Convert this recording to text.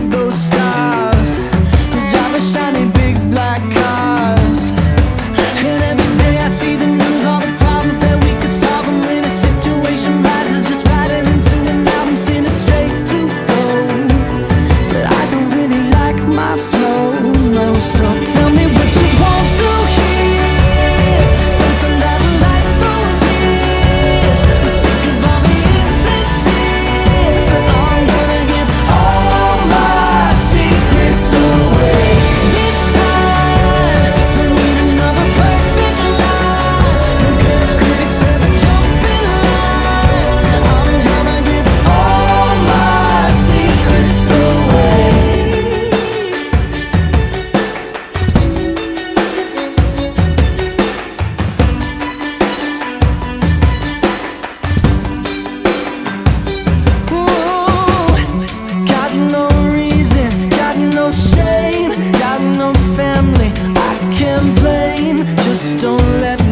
Those stars. Shiny big black cars? And every day I see the news, all the problems that we could solve. When a situation rises, just writing into an album, straight to. But I don't really like my flow, Just don't let